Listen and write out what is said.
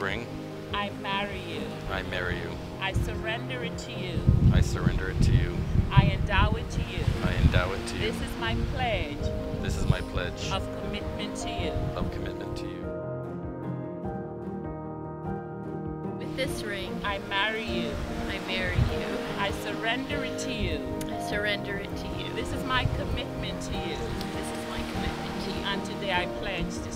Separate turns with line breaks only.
I marry you.
I marry you.
I surrender it to you.
I surrender it to you.
I endow it to you.
I endow it to you.
This is my pledge
This is my pledge
of commitment to you.
of commitment to you.
With this ring,
I marry you.
I marry you.
I surrender it to you.
I surrender it to you.
This is my commitment to you.
This is my commitment to you.
And today I pledge to